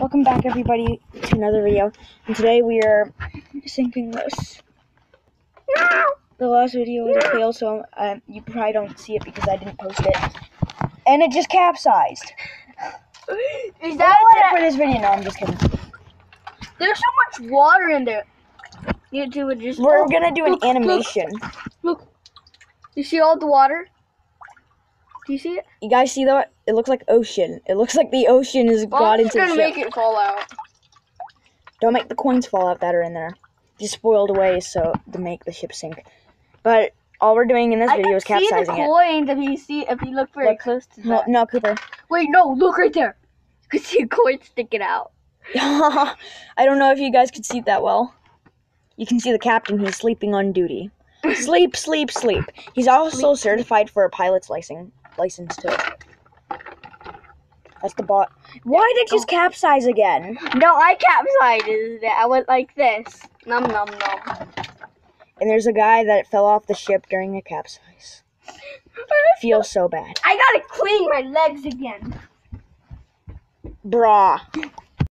Welcome back, everybody, to another video. And today we are sinking this. The last video was a fail, so um, you probably don't see it because I didn't post it. And it just capsized. Is that it for this video. No, I'm just kidding. There's so much water in there. YouTube would just. We're oh, gonna do an look, look, animation. Look, You see all the water? Do you see it? You guys see that? It looks like ocean. It looks like the ocean has Well, got into the gonna ship. make it fall out. Don't make the coins fall out that are in there. Just spoiled away so to make the ship sink. But all we're doing in this I video can see the capsizing it. coins if you see if you look very Look. close to No, that. no, Cooper. Wait, no, look right there. You can see a coin sticking out. I don't know if you guys could see it that well. You can see the captain. He's sleeping on duty. Sleep, sleep, sleep. He's also certified for a pilot's license. License too. That's the bot. Why did it just oh. capsize again? No, I capsized it. I went like this. Num num num. And there's a guy that fell off the ship during a capsize. Feels so bad. I gotta clean my legs again. Brah.